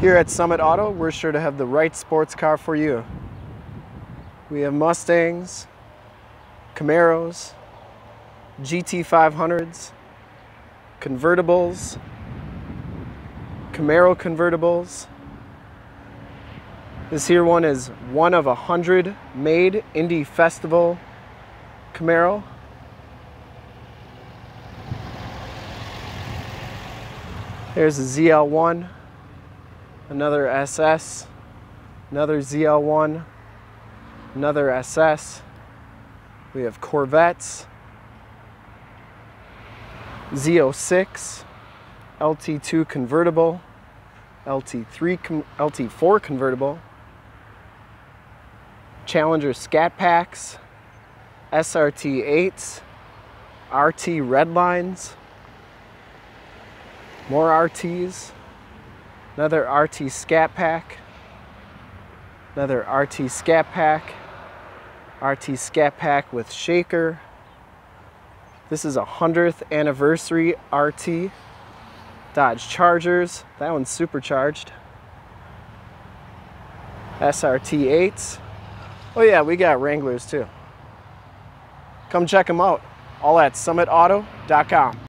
Here at Summit Auto, we're sure to have the right sports car for you. We have Mustangs, Camaros, GT500s, convertibles, Camaro convertibles. This here one is one of a hundred made Indy Festival Camaro. There's a ZL1 another SS, another ZL1, another SS. We have Corvettes, Z06, LT2 convertible, LT3, LT4 convertible, Challenger Scat Packs, SRT8s, RT Redlines, more RTs, Another RT Scat Pack. Another RT Scat Pack. RT Scat Pack with shaker. This is a 100th anniversary RT. Dodge Chargers. That one's supercharged. SRT8s. Oh yeah, we got Wranglers too. Come check them out. All at summitauto.com.